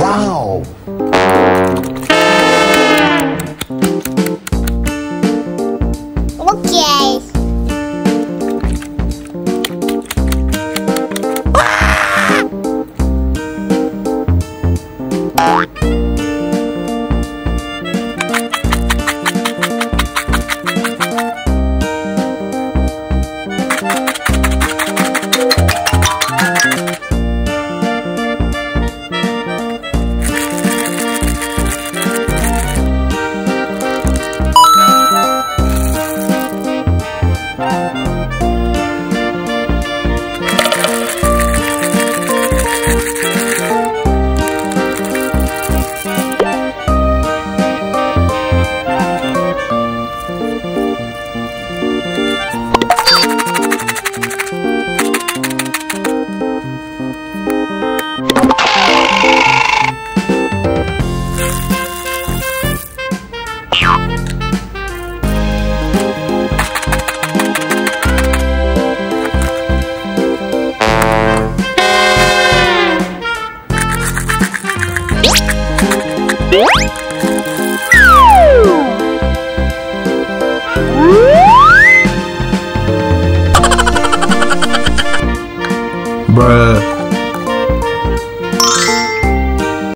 Uau! Ok. Bruh.